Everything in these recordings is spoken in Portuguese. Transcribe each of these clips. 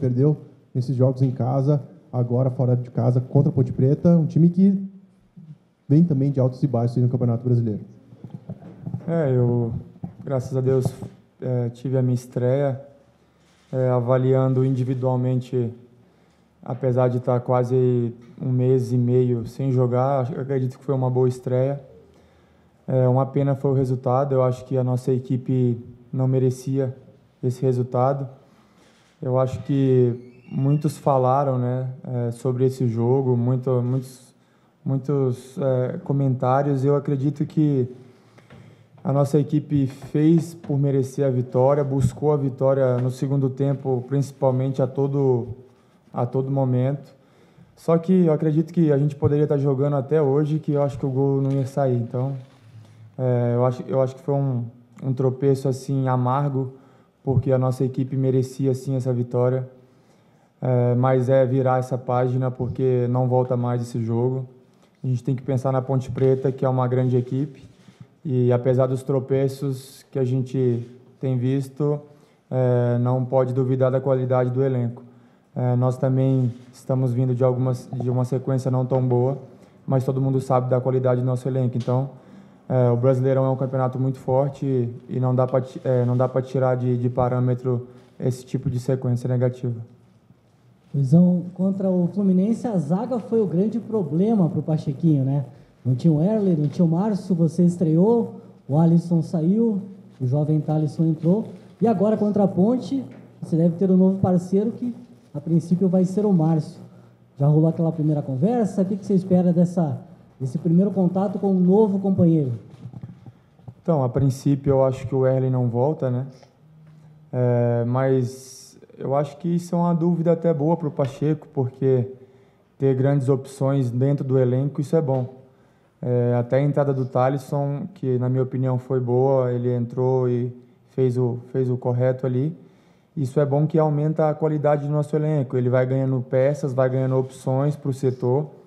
perdeu nesses jogos em casa, agora fora de casa contra a Ponte Preta, um time que vem também de altos e baixos no Campeonato Brasileiro. É, eu, graças a Deus, é, tive a minha estreia, é, avaliando individualmente, apesar de estar quase um mês e meio sem jogar, acredito que foi uma boa estreia. É, uma pena foi o resultado, eu acho que a nossa equipe não merecia esse resultado. Eu acho que muitos falaram né, é, sobre esse jogo, muito, muitos, muitos é, comentários. Eu acredito que a nossa equipe fez por merecer a vitória, buscou a vitória no segundo tempo, principalmente a todo, a todo momento. Só que eu acredito que a gente poderia estar jogando até hoje, que eu acho que o gol não ia sair. Então, é, eu, acho, eu acho que foi um, um tropeço assim amargo, porque a nossa equipe merecia sim essa vitória. É, mas é virar essa página, porque não volta mais esse jogo. A gente tem que pensar na Ponte Preta, que é uma grande equipe e apesar dos tropeços que a gente tem visto, é, não pode duvidar da qualidade do elenco. É, nós também estamos vindo de algumas de uma sequência não tão boa, mas todo mundo sabe da qualidade do nosso elenco. Então, é, o Brasileirão é um campeonato muito forte e, não dá para é, não dá para tirar de, de parâmetro esse tipo de sequência negativa. Luizão, contra o Fluminense, a zaga foi o grande problema para o Pachequinho, né? Não tinha o Erle, não tinha o Márcio, você estreou, o Alisson saiu, o jovem Thalisson entrou. E agora contra a Ponte, você deve ter um novo parceiro que a princípio vai ser o Márcio. Já rolou aquela primeira conversa? O que você espera dessa, desse primeiro contato com um novo companheiro? Então, a princípio eu acho que o Erle não volta, né? É, mas eu acho que isso é uma dúvida até boa para o Pacheco, porque ter grandes opções dentro do elenco, isso é bom. É, até a entrada do Thalisson, que na minha opinião foi boa, ele entrou e fez o, fez o correto ali. Isso é bom que aumenta a qualidade do nosso elenco. Ele vai ganhando peças, vai ganhando opções para o setor.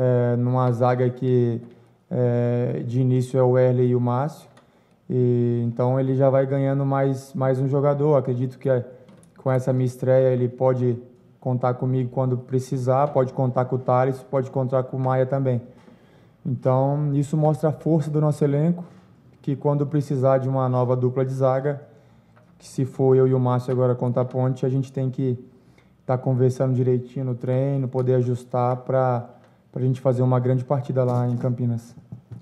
É, numa zaga que é, de início é o Erle e o Márcio. E, então ele já vai ganhando mais, mais um jogador. Acredito que com essa minha estreia ele pode contar comigo quando precisar, pode contar com o Thales, pode contar com o Maia também. Então, isso mostra a força do nosso elenco, que quando precisar de uma nova dupla de zaga, que se for eu e o Márcio agora contra a ponte, a gente tem que estar tá conversando direitinho no treino, poder ajustar para a gente fazer uma grande partida lá em Campinas.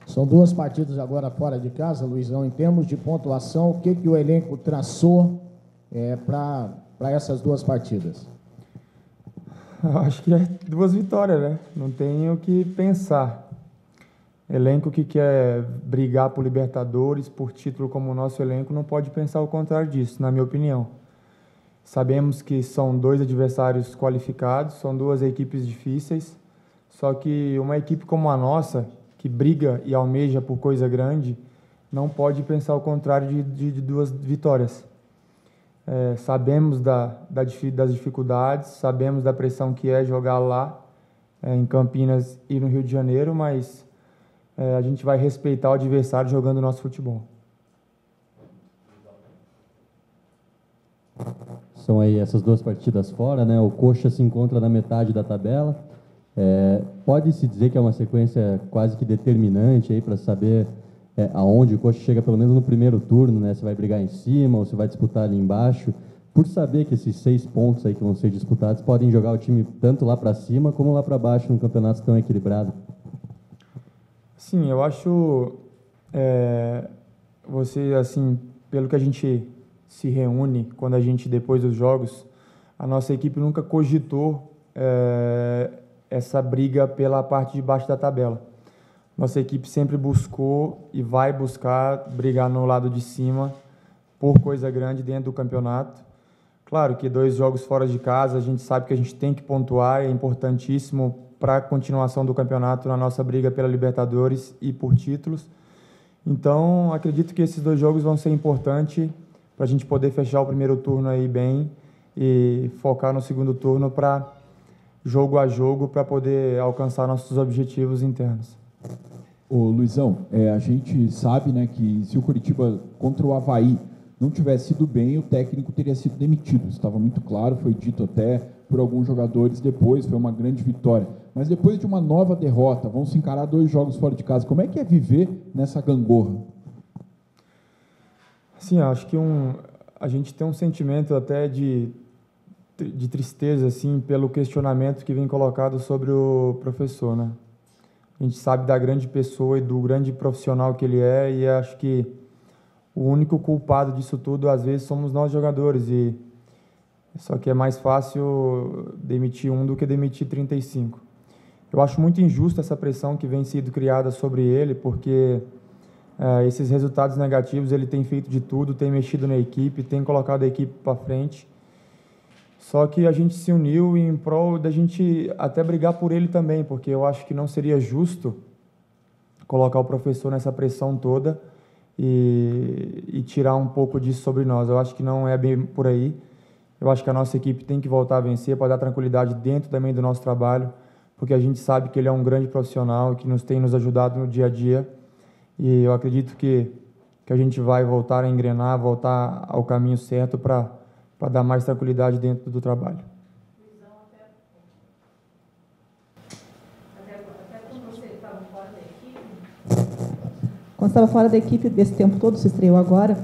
São duas partidas agora fora de casa, Luizão. Em termos de pontuação, o que, que o elenco traçou é, para essas duas partidas? Acho que é duas vitórias, né? Não tenho o que pensar. Elenco que quer brigar por Libertadores, por título como o nosso elenco, não pode pensar o contrário disso, na minha opinião. Sabemos que são dois adversários qualificados, são duas equipes difíceis, só que uma equipe como a nossa, que briga e almeja por coisa grande, não pode pensar o contrário de, de, de duas vitórias. É, sabemos da, da, das dificuldades, sabemos da pressão que é jogar lá, é, em Campinas e no Rio de Janeiro, mas é, a gente vai respeitar o adversário jogando o nosso futebol. São aí essas duas partidas fora, né? O Coxa se encontra na metade da tabela. É, Pode-se dizer que é uma sequência quase que determinante aí para saber é, aonde o Coxa chega, pelo menos no primeiro turno, né? Se vai brigar em cima ou se vai disputar ali embaixo. Por saber que esses seis pontos aí que vão ser disputados podem jogar o time tanto lá para cima como lá para baixo num campeonato tão equilibrado. Sim, eu acho é, você assim, pelo que a gente se reúne quando a gente depois dos jogos, a nossa equipe nunca cogitou é, essa briga pela parte de baixo da tabela. Nossa equipe sempre buscou e vai buscar brigar no lado de cima por coisa grande dentro do campeonato. Claro que dois jogos fora de casa, a gente sabe que a gente tem que pontuar, é importantíssimo para a continuação do campeonato na nossa briga pela Libertadores e por títulos. Então, acredito que esses dois jogos vão ser importantes para a gente poder fechar o primeiro turno aí bem e focar no segundo turno para jogo a jogo para poder alcançar nossos objetivos internos. Ô Luizão, é, a gente sabe né, que se o Curitiba contra o Havaí não tivesse ido bem, o técnico teria sido demitido. Estava muito claro, foi dito até por alguns jogadores depois, foi uma grande vitória. Mas depois de uma nova derrota, vão se encarar dois jogos fora de casa. Como é que é viver nessa gangorra? Sim, acho que um, a gente tem um sentimento até de, de tristeza assim pelo questionamento que vem colocado sobre o professor, né? A gente sabe da grande pessoa e do grande profissional que ele é e acho que o único culpado disso tudo às vezes somos nós jogadores e só que é mais fácil demitir um do que demitir 35. Eu acho muito injusta essa pressão que vem sendo criada sobre ele, porque é, esses resultados negativos ele tem feito de tudo, tem mexido na equipe, tem colocado a equipe para frente. Só que a gente se uniu em prol da gente até brigar por ele também, porque eu acho que não seria justo colocar o professor nessa pressão toda e, e tirar um pouco disso sobre nós. Eu acho que não é bem por aí. Eu acho que a nossa equipe tem que voltar a vencer para dar tranquilidade dentro também do nosso trabalho, porque a gente sabe que ele é um grande profissional que nos tem nos ajudado no dia a dia. E eu acredito que, que a gente vai voltar a engrenar, voltar ao caminho certo para dar mais tranquilidade dentro do trabalho. Quando estava fora da equipe desse tempo todo, se estreou agora,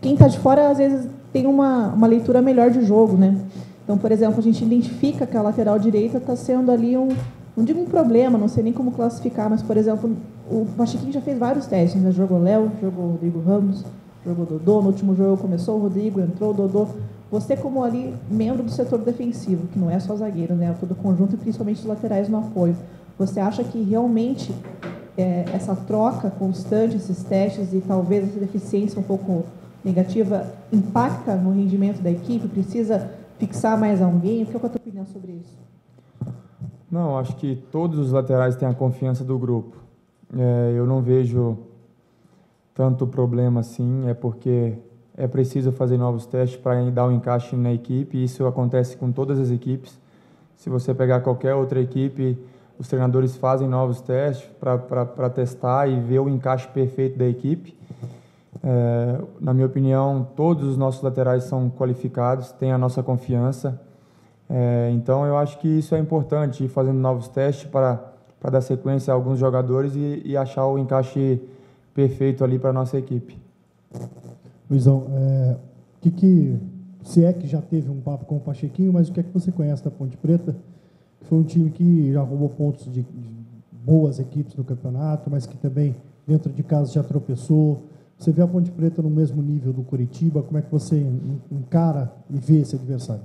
quem está de fora às vezes tem uma, uma leitura melhor de jogo, né? Então, por exemplo, a gente identifica que a lateral direita está sendo ali um, não digo um problema, não sei nem como classificar, mas, por exemplo, o Pachequinho já fez vários testes, né? Jogou Léo, jogou Rodrigo Ramos, jogou Dodô, no último jogo começou o Rodrigo, entrou o Dodô. Você, como ali, membro do setor defensivo, que não é só zagueiro, né? Todo o conjunto e principalmente os laterais no apoio, você acha que realmente é, essa troca constante, esses testes e talvez essa deficiência um pouco negativa impacta no rendimento da equipe? Precisa fixar mais alguém? O que é a tua opinião sobre isso? Não, acho que todos os laterais têm a confiança do grupo. É, eu não vejo tanto problema assim, é porque é preciso fazer novos testes para dar um encaixe na equipe, e isso acontece com todas as equipes. Se você pegar qualquer outra equipe, os treinadores fazem novos testes para testar e ver o encaixe perfeito da equipe. É, na minha opinião, todos os nossos laterais são qualificados, têm a nossa confiança. É, então, eu acho que isso é importante, ir fazendo novos testes para, para dar sequência a alguns jogadores e, e achar o encaixe perfeito ali para a nossa equipe. Luizão, é, que, que, se é que já teve um papo com o Pachequinho, mas o que é que você conhece da Ponte Preta? Foi um time que já roubou pontos de, de boas equipes no campeonato, mas que também dentro de casa já tropeçou. Você vê a Ponte Preta no mesmo nível do Curitiba, como é que você encara e vê esse adversário?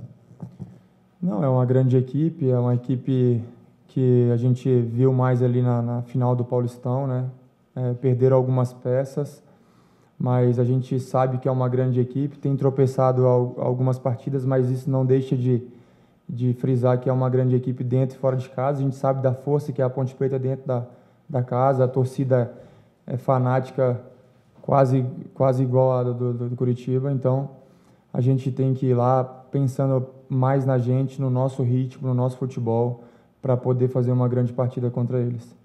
Não, é uma grande equipe, é uma equipe que a gente viu mais ali na, na final do Paulistão, né? É, perderam algumas peças, mas a gente sabe que é uma grande equipe, tem tropeçado algumas partidas, mas isso não deixa de, de frisar que é uma grande equipe dentro e fora de casa. A gente sabe da força que é a Ponte Preta dentro da, da casa, a torcida é fanática quase, quase igual a do, do, do Curitiba, então a gente tem que ir lá pensando mais na gente, no nosso ritmo, no nosso futebol, para poder fazer uma grande partida contra eles.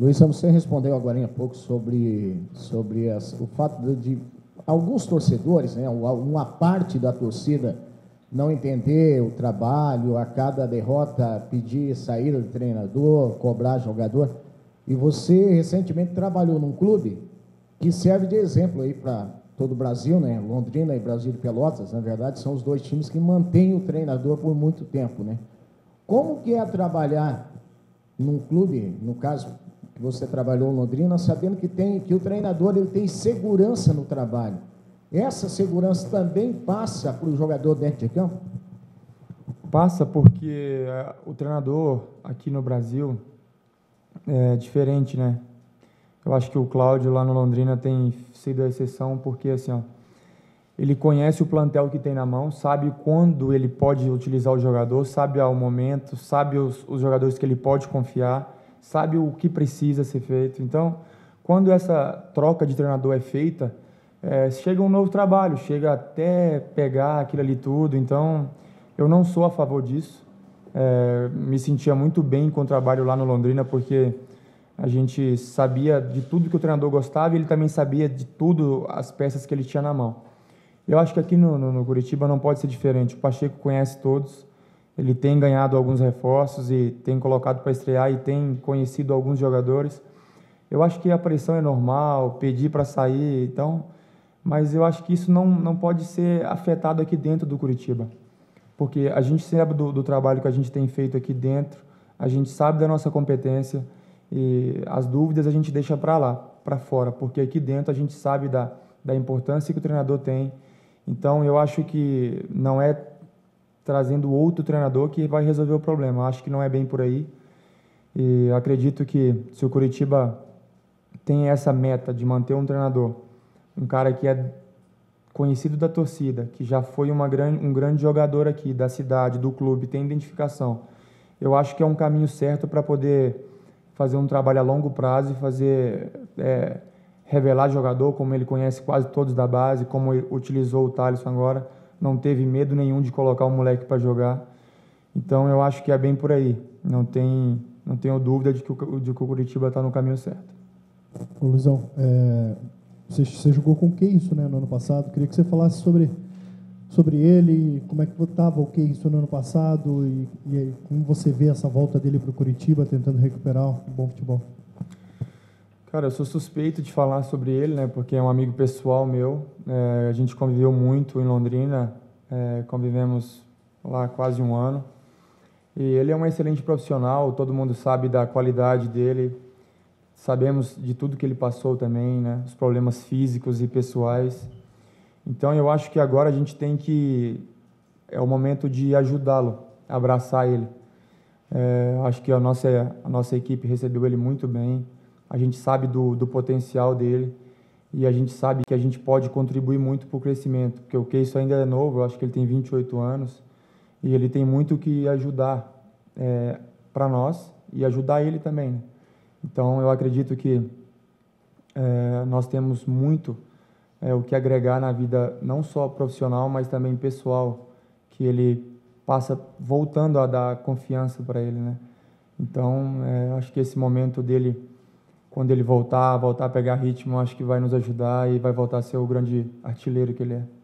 Luiz, você respondeu agora há pouco sobre, sobre as, o fato de, de, alguns torcedores, né, uma parte da torcida, não entender o trabalho, a cada derrota pedir saída do treinador, cobrar jogador. E você recentemente trabalhou num clube que serve de exemplo aí para todo o Brasil, né? Londrina e Brasil de Pelotas, na verdade, são os dois times que mantêm o treinador por muito tempo, né? Como que é trabalhar num clube, no caso você trabalhou em Londrina, sabendo que tem que o treinador ele tem segurança no trabalho. Essa segurança também passa para o jogador dentro de campo? Passa porque eh, o treinador aqui no Brasil é diferente, né? Eu acho que o Cláudio lá no Londrina tem sido a exceção porque assim, ó, ele conhece o plantel que tem na mão, sabe quando ele pode utilizar o jogador, sabe ao momento, sabe os, os jogadores que ele pode confiar, sabe o que precisa ser feito. Então, quando essa troca de treinador é feita, é, chega um novo trabalho, chega até pegar aquilo ali tudo. Então, eu não sou a favor disso. É, me sentia muito bem com o trabalho lá no Londrina, porque a gente sabia de tudo que o treinador gostava e ele também sabia de tudo as peças que ele tinha na mão. Eu acho que aqui no, no, no Curitiba não pode ser diferente. O Pacheco conhece todos, ele tem ganhado alguns reforços e tem colocado para estrear e tem conhecido alguns jogadores. Eu acho que a pressão é normal, pedir para sair, então, mas eu acho que isso não, não pode ser afetado aqui dentro do Curitiba, porque a gente sabe do, do trabalho que a gente tem feito aqui dentro, a gente sabe da nossa competência e as dúvidas a gente deixa para lá, para fora, porque aqui dentro a gente sabe da, da importância que o treinador tem. Então, eu acho que não é trazendo outro treinador que vai resolver o problema. Acho que não é bem por aí. E acredito que se o Curitiba tem essa meta de manter um treinador, um cara que é conhecido da torcida, que já foi uma grande, um grande jogador aqui da cidade, do clube, tem identificação. Eu acho que é um caminho certo para poder fazer um trabalho a longo prazo e fazer é, revelar jogador, como ele conhece quase todos da base, como utilizou o Thaleson agora, não teve medo nenhum de colocar o moleque para jogar. Então eu acho que é bem por aí. Não tem, não tenho dúvida de que o, de que o Curitiba está no caminho certo. Ô, Luizão, é, você, você, jogou com o isso né, no ano passado. Queria que você falasse sobre, sobre ele, como é que estava o isso no ano passado e, e como você vê essa volta dele para o Curitiba, tentando recuperar um bom futebol. Cara, eu sou suspeito de falar sobre ele, né, porque é um amigo pessoal meu. É, a gente conviveu muito em Londrina, é, convivemos lá quase um ano. E ele é um excelente profissional, todo mundo sabe da qualidade dele, Sabemos de tudo que ele passou também, né? Os problemas físicos e pessoais. Então eu acho que agora a gente tem que é o momento de ajudá-lo, abraçar ele. É, acho que a nossa a nossa equipe recebeu ele muito bem. A gente sabe do, do potencial dele e a gente sabe que a gente pode contribuir muito para o crescimento, porque o Keiso ainda é novo, eu acho que ele tem 28 anos e ele tem muito que ajudar é, para nós e ajudar ele também. Né? Então, eu acredito que é, nós temos muito é, o que agregar na vida, não só profissional, mas também pessoal, que ele passa voltando a dar confiança para ele, né? Então, é, acho que esse momento dele, quando ele voltar, voltar a pegar ritmo, acho que vai nos ajudar e vai voltar a ser o grande artilheiro que ele é.